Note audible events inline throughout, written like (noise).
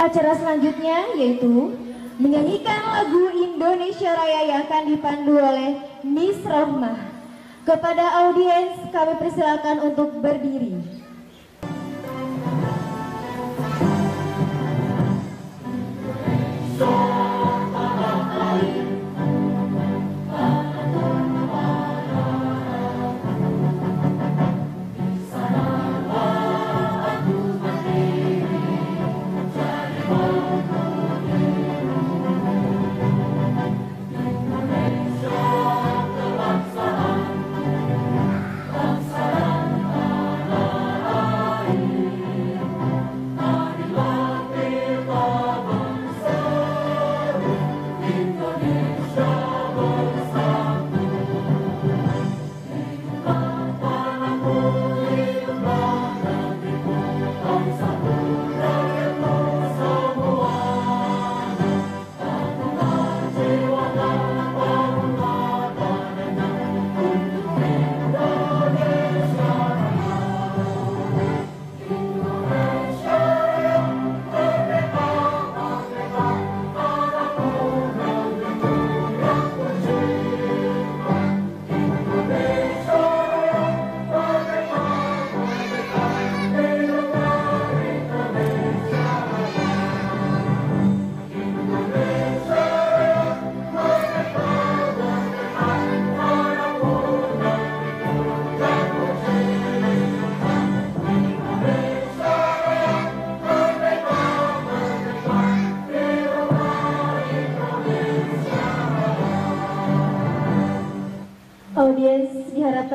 Acara selanjutnya yaitu menyanyikan lagu Indonesia Raya yang akan dipandu oleh Miss Rohmah. Kepada audiens kami persilakan untuk berdiri.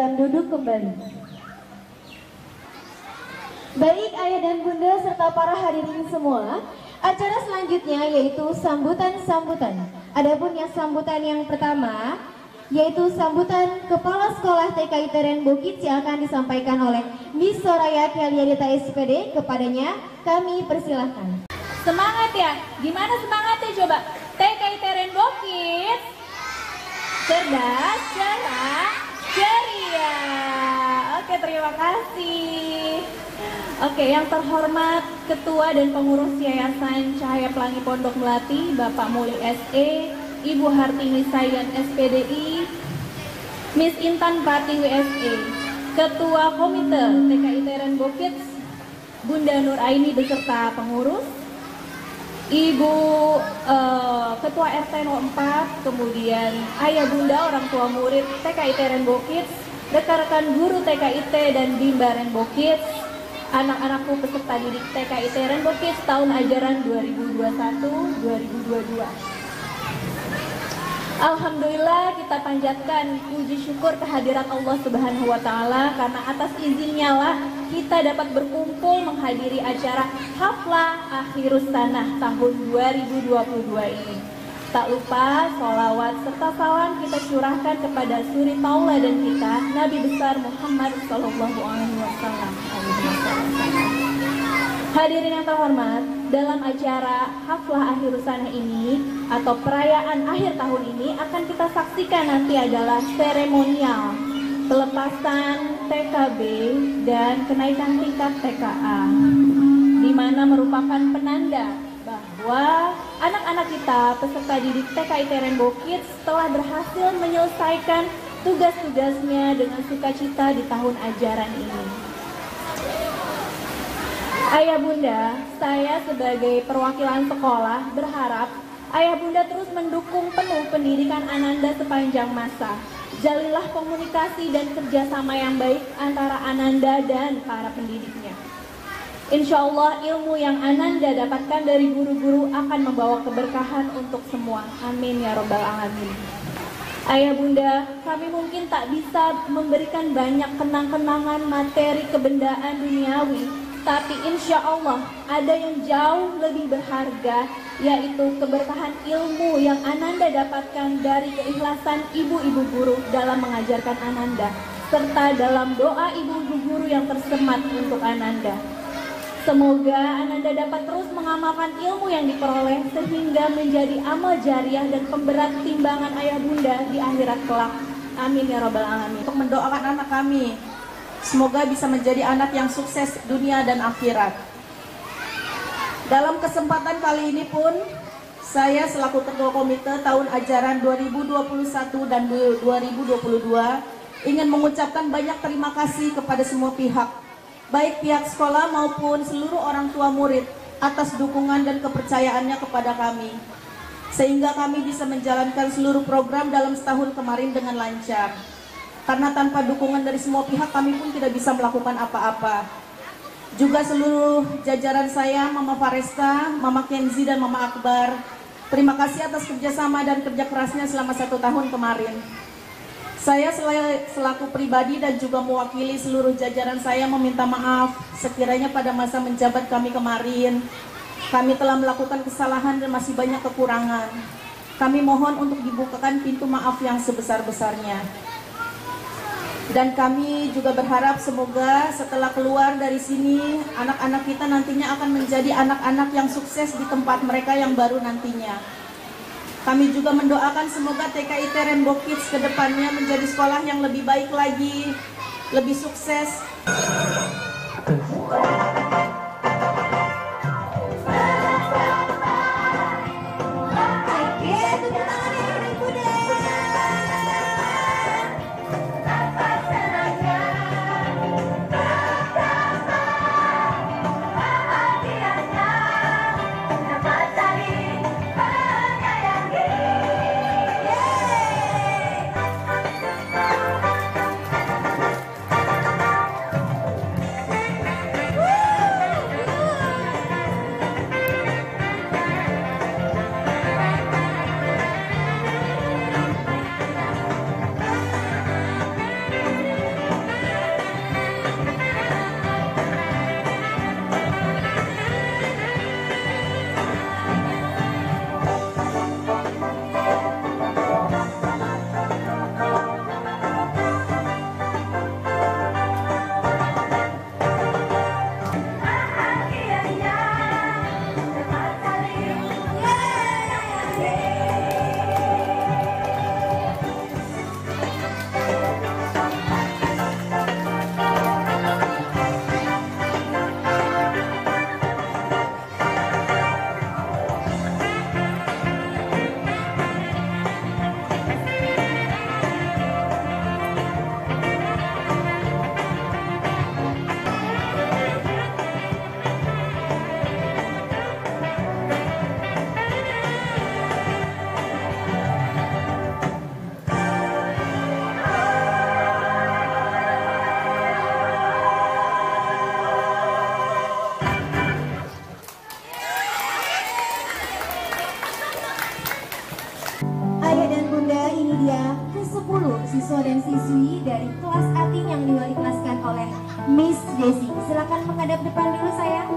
Diharapkan duduk kembali. Baik ayah dan bunda serta para hadirin semua, acara selanjutnya yaitu sambutan-sambutan. Adapun yang sambutan yang pertama yaitu sambutan Kepala Sekolah TKI Teren Bukit yang akan disampaikan oleh Miss Soraya Kaliadita SPD. Kepadanya kami persilahkan. Semangat ya, gimana semangatnya coba? TKI Teren Bukit cerdas, cerah, ceria. Oke, terima kasih. Oke, yang terhormat Ketua dan Pengurus Yayasan Cahaya Pelangi Pondok Melati, Bapak Muli SE, Ibu Hartini Sayan SPDI, Miss Intan Pati WSE, Ketua Komite TKI Teren Bukit, Bunda Nur Aini beserta pengurus, Ibu uh, Ketua RT 04, kemudian Ayah Bunda orang tua murid TKIT Rainbow Kids, rekan-rekan guru TKIT dan Bimba Rainbow Kids, anak-anakku peserta didik TKIT Rainbow Kids tahun ajaran 2021-2022. Alhamdulillah kita panjatkan puji syukur kehadiran Allah Subhanahu wa taala karena atas izinnya lah kita dapat berkumpul menghadiri acara Haflah Akhirus Tanah tahun 2022 ini. Tak lupa sholawat serta salam kita curahkan kepada suri taula dan kita Nabi besar Muhammad Sallallahu Alaihi Wasallam. Hadirin yang terhormat, dalam acara Haflah Akhir Sana ini atau perayaan akhir tahun ini akan kita saksikan nanti adalah seremonial pelepasan TKB dan kenaikan tingkat TKA di mana merupakan penanda bahwa anak-anak kita peserta didik TKI Rainbow Kids telah berhasil menyelesaikan tugas-tugasnya dengan sukacita di tahun ajaran ini. Ayah Bunda, saya sebagai perwakilan sekolah berharap Ayah Bunda terus mendukung penuh pendidikan Ananda sepanjang masa. Jalilah komunikasi dan kerjasama yang baik antara Ananda dan para pendidiknya. Insya Allah ilmu yang Ananda dapatkan dari guru-guru akan membawa keberkahan untuk semua. Amin ya robbal alamin. Ayah bunda, kami mungkin tak bisa memberikan banyak kenang-kenangan materi kebendaan duniawi tapi insya Allah ada yang jauh lebih berharga yaitu keberkahan ilmu yang Ananda dapatkan dari keikhlasan ibu-ibu guru dalam mengajarkan Ananda serta dalam doa ibu-ibu guru yang tersemat untuk Ananda. Semoga Ananda dapat terus mengamalkan ilmu yang diperoleh sehingga menjadi amal jariah dan pemberat timbangan ayah bunda di akhirat kelak. Amin ya robbal alamin. Untuk mendoakan anak kami Semoga bisa menjadi anak yang sukses dunia dan akhirat. Dalam kesempatan kali ini pun saya selaku Ketua Komite tahun ajaran 2021 dan 2022 ingin mengucapkan banyak terima kasih kepada semua pihak, baik pihak sekolah maupun seluruh orang tua murid atas dukungan dan kepercayaannya kepada kami. Sehingga kami bisa menjalankan seluruh program dalam setahun kemarin dengan lancar. Karena tanpa dukungan dari semua pihak kami pun tidak bisa melakukan apa-apa juga seluruh jajaran saya, Mama Faresta, Mama Kenzi, dan Mama Akbar. Terima kasih atas kerjasama dan kerja kerasnya selama satu tahun kemarin. Saya selaku pribadi dan juga mewakili seluruh jajaran saya meminta maaf sekiranya pada masa menjabat kami kemarin, kami telah melakukan kesalahan dan masih banyak kekurangan. Kami mohon untuk dibukakan pintu maaf yang sebesar-besarnya. Dan kami juga berharap semoga setelah keluar dari sini anak-anak kita nantinya akan menjadi anak-anak yang sukses di tempat mereka yang baru nantinya. Kami juga mendoakan semoga TKIT Rainbow Kids ke depannya menjadi sekolah yang lebih baik lagi, lebih sukses. Siswa dan siswi dari kelas Atin yang diwali oleh Miss Desi. Silakan menghadap depan dulu sayang.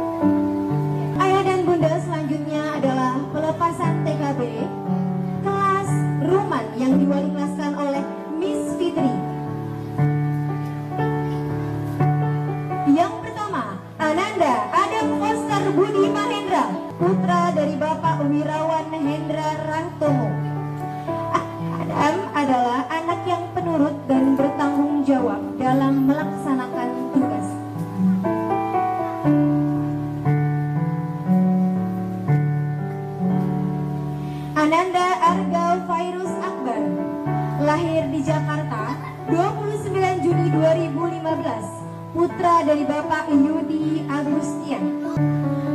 Putra dari Bapak Yudi Agustian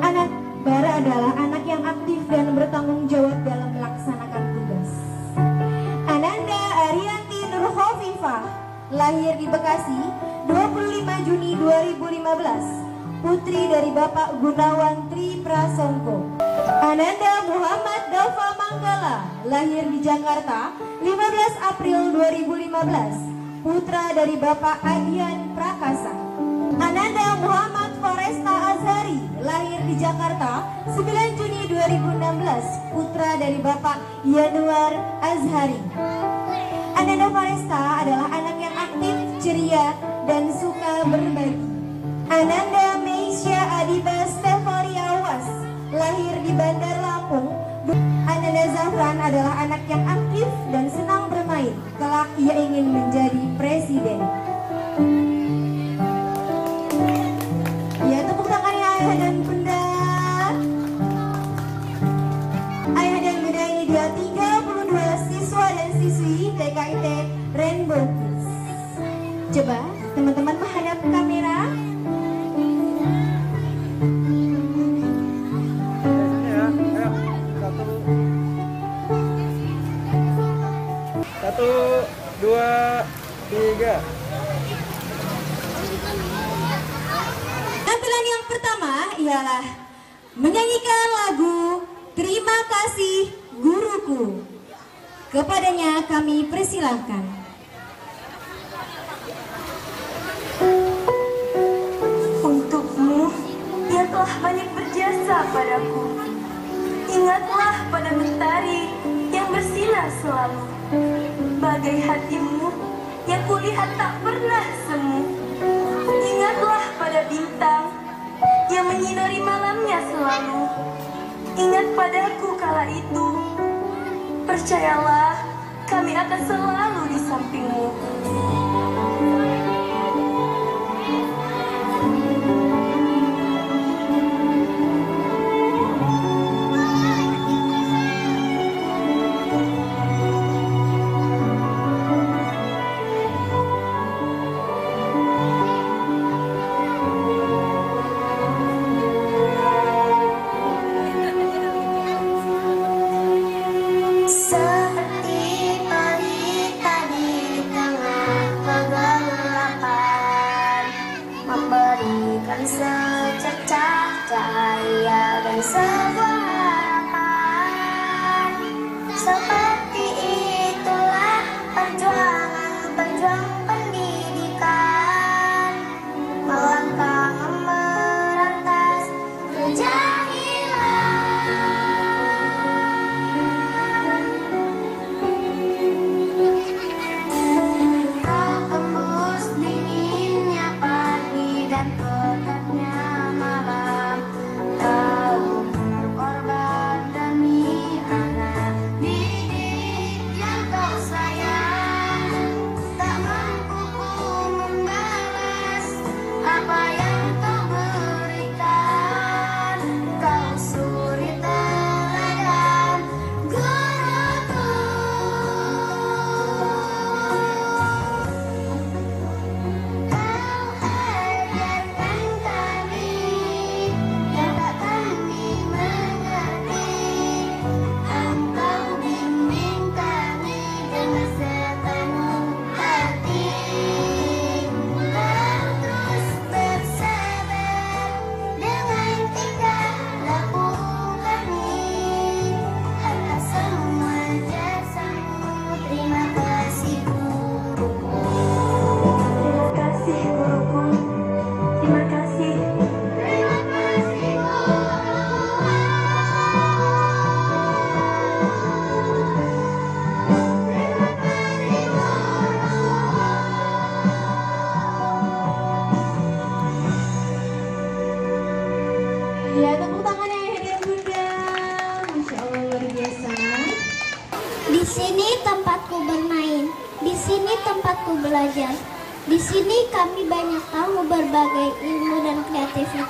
anak Bara adalah anak yang aktif dan bertanggung jawab dalam melaksanakan tugas. Ananda Arianti Nurhovifah lahir di Bekasi 25 Juni 2015 putri dari Bapak Gunawan Tri Prasongko. Ananda Muhammad Dava Manggala lahir di Jakarta 15 April 2015 putra dari Bapak Adian Prakasa. Ananda Muhammad Foresta Azhari lahir di Jakarta 9 Juni 2016 putra dari Bapak Yanuar Azhari. Ananda Foresta adalah anak yang aktif, ceria, dan suka berbagi. Ananda Meisha Adiba Stefaria Was lahir di Bandar Lampung. Ananda Zafran adalah anak yang aktif dan senang bermain kelak ia ingin menjadi presiden menyanyikan lagu Terima Kasih Guruku. Kepadanya kami persilahkan. Untukmu yang telah banyak berjasa padaku. Ingatlah pada mentari yang bersinar selalu. Bagai hatimu yang kulihat tak pernah semu. Ingatlah pada bintang yang menyinari malamnya selalu. Ingat padaku kala itu. Percayalah, kami akan selalu di sampingmu.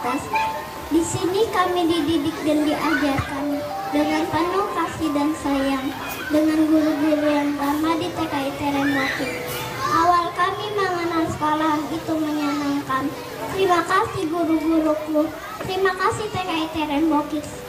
Kreativitas. Di sini kami dididik dan diajarkan dengan penuh kasih dan sayang dengan guru-guru yang lama di TKI Teremwati. Awal kami mengenal sekolah itu menyenangkan. Terima kasih guru-guruku. Terima kasih TKI Terembokis.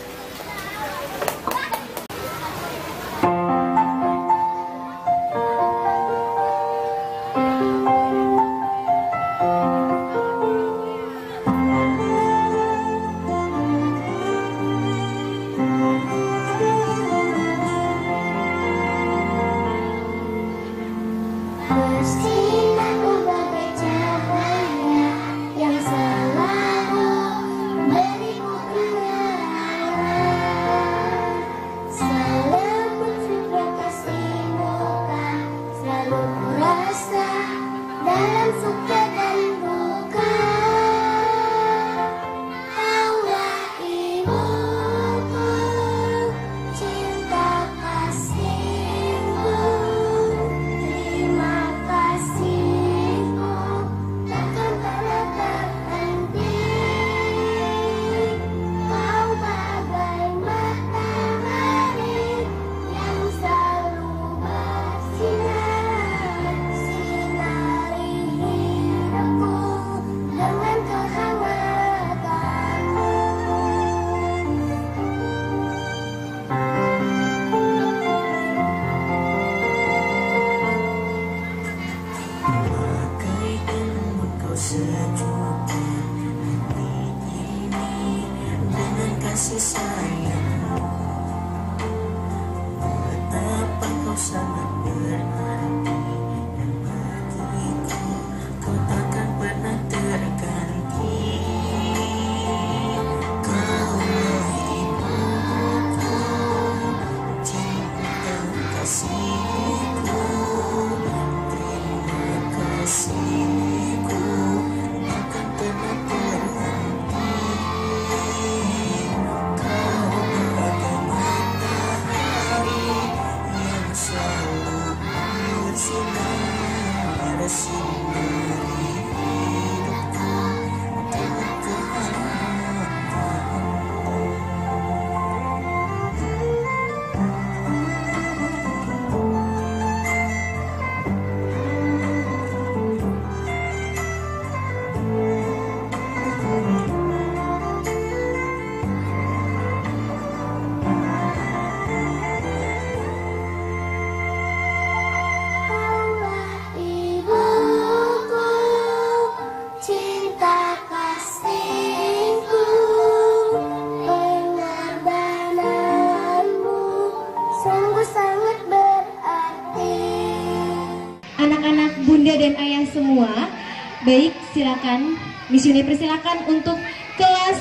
Yuni persilakan untuk kelas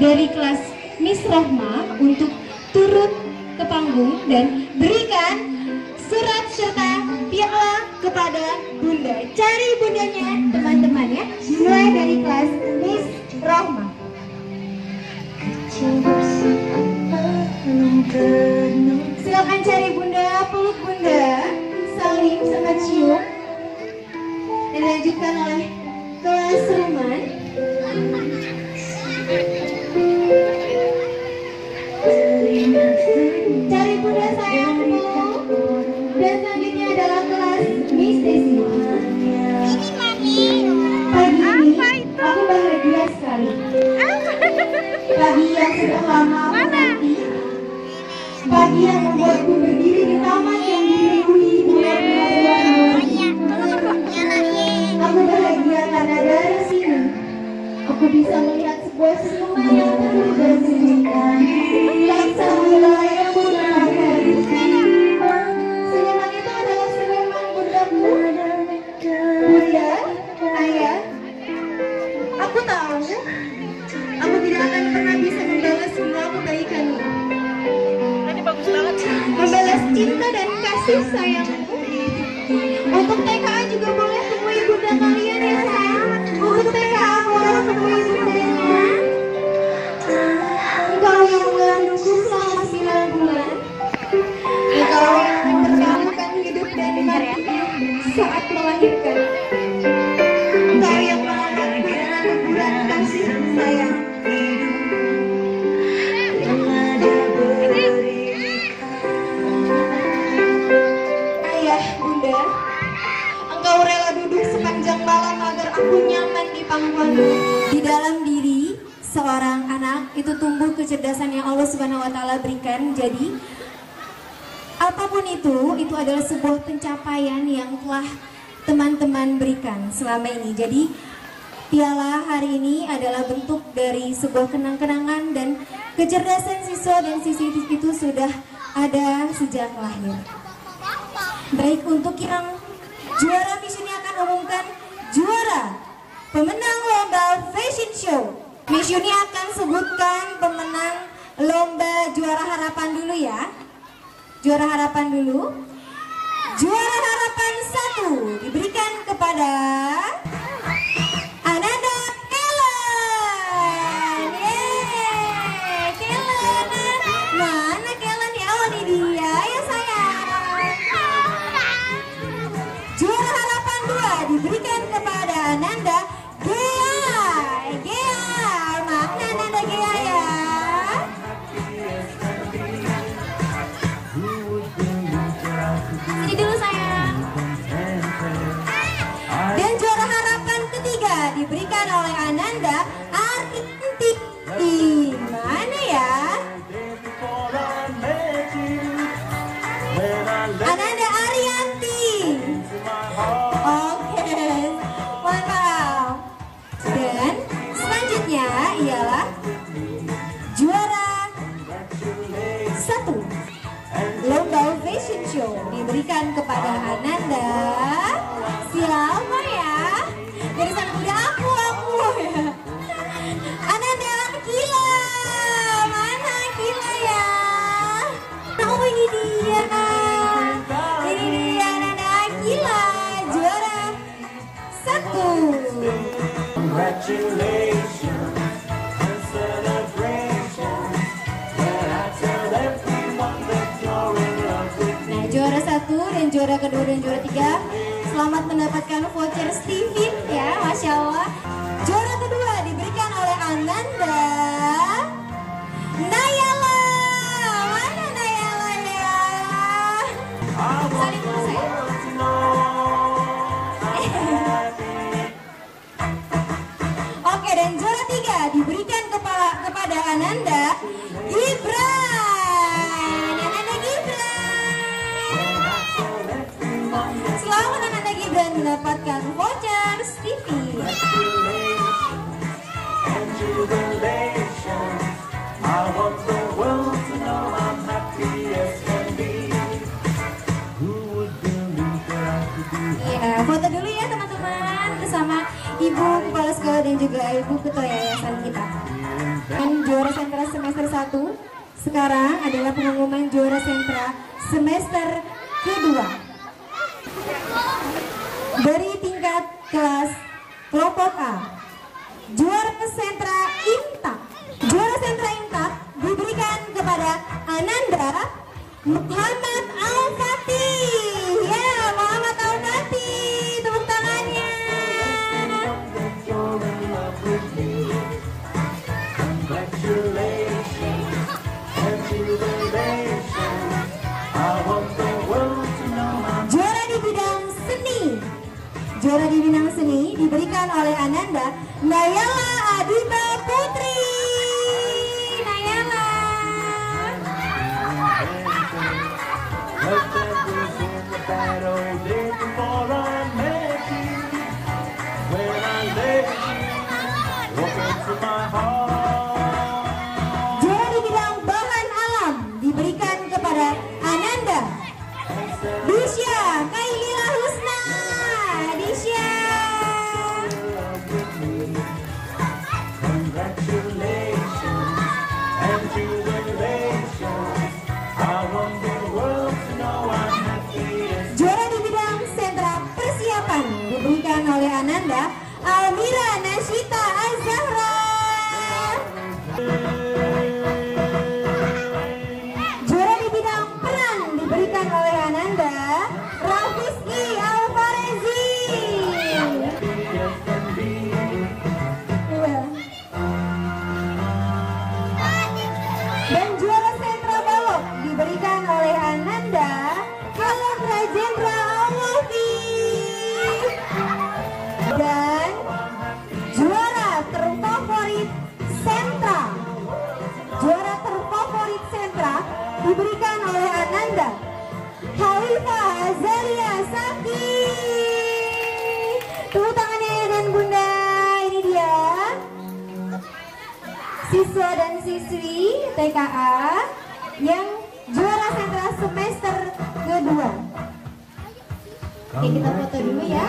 dari kelas Miss Rohma untuk turun ke panggung dan berikan surat serta piala kepada bunda. Cari bundanya teman-teman ya. Mulai dari kelas Miss Rohma. Silakan cari bunda, peluk bunda, salim sama cium. Dilanjutkan oleh kelas Ruman. Cari bunda sayangku. Dan selanjutnya adalah kelas Miss Desi. Pagi ini aku bahagia sekali. Pagi yang sudah lama aku nanti. Pagi yang membuatku berdiri di taman Subhanahu wa taala berikan. Jadi apa pun itu, itu adalah sebuah pencapaian yang telah teman-teman berikan selama ini. Jadi piala hari ini adalah bentuk dari sebuah kenang-kenangan dan kecerdasan siswa dan siswi itu sudah ada sejak lahir. Baik untuk yang juara Uni akan umumkan juara pemenang lomba fashion show. Miss Uni akan sebutkan pemenang lomba juara harapan dulu ya. Juara harapan dulu. Juara harapan Show diberikan kepada Ananda. Siapa ya? Dari sana muda aku, aku ya. Ananda Akila. Mana Akila ya? Oh ini dia. Ini dia Ananda Akila. Juara satu. Congratulations juara kedua dan juara tiga selamat mendapatkan voucher Steven ya, masya Allah. Juara kedua diberikan oleh Ananda Nayala. Mana Nayala ya? Saling. (laughs) Oke dan juara tiga diberikan kepada kepada Ananda Gibran. I could be Iya, foto dulu ya teman-teman bersama Ibu Kepala Sekolah dan juga Ibu Ketua Yayasan kita. Dan juara sentra semester 1 sekarang adalah pengumuman juara sentra semester kedua. Dari kelas kelompok A, juara sentra Intak. Juara sentra Intak diberikan kepada Ananda Muhammad diberikan oleh Ananda Nayala Adita Khalifah Azalia Saki. Tepuk tangannya ya dan bunda, ini dia siswa dan siswi TKA yang juara sentra semester kedua. Oke kita foto dulu ya.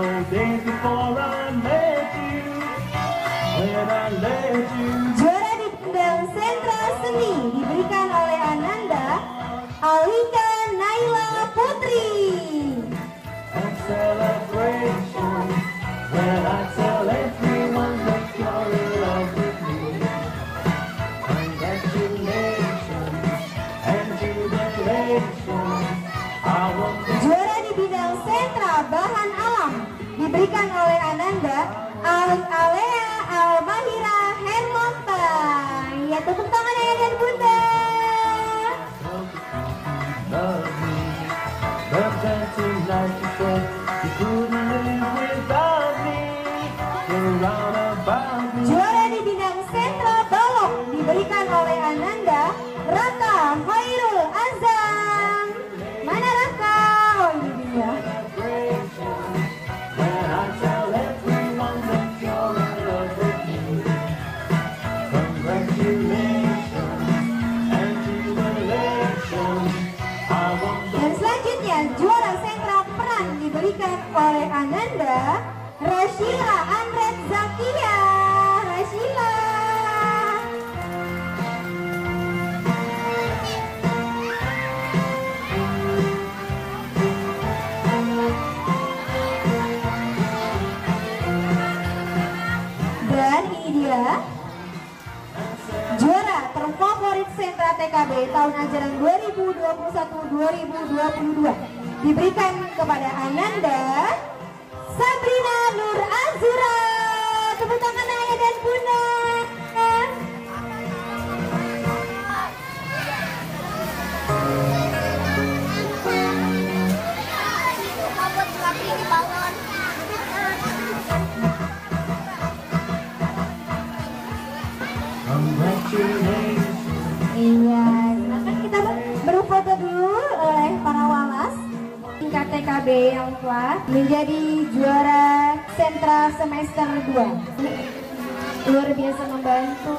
sentra semester 2 luar biasa membantu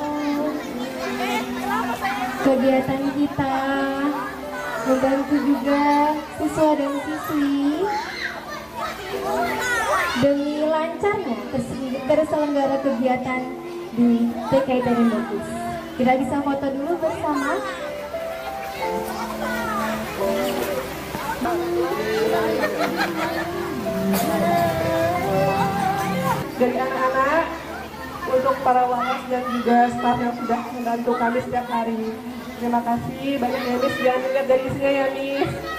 kegiatan kita membantu juga siswa dan siswi demi lancarnya terse- terselenggara kegiatan di TKI Tari Bagus. Kita bisa foto dulu bersama. Dari anak-anak untuk para walas dan juga staf yang sudah membantu kami setiap hari. Terima kasih banyak ya Miss. Jangan dilihat dari isinya ya Miss.